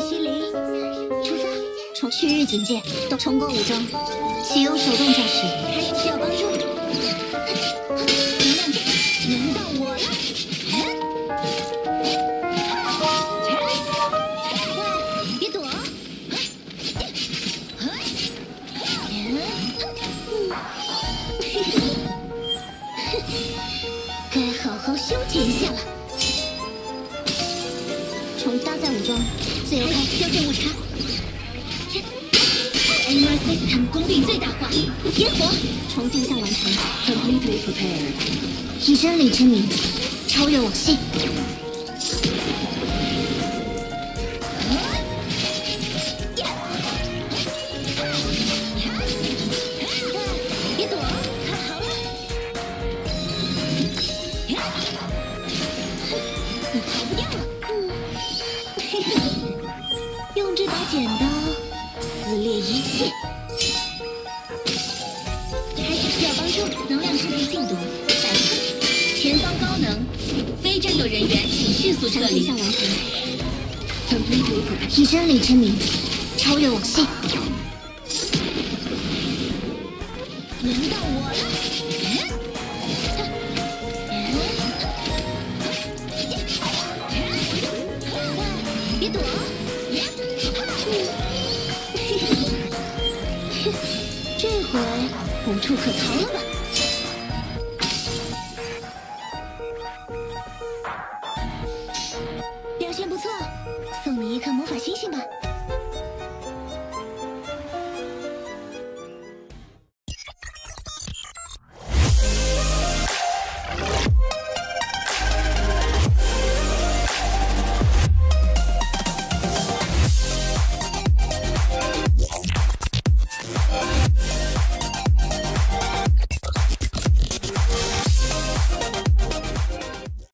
西林，出发！重区域警戒，重构武装，启用手动驾驶，需要帮助。能量阵，轮到我了！喂，别躲！该重搭载武装，自由开，修正误差。Aimless System 功率最大化，点火，重定向完成，Completely prepared。以真理之名，超越我心。别躲，看好了。你逃不掉了。剪刀撕裂一切。开始需要帮助，能量支配进度百分。前方高能，非战斗人员请迅速撤离。产品项。完成。以真理之名，超越我心。轮到我了。别躲！这回无处可逃了吧？表现不错，送你一颗魔法星星吧。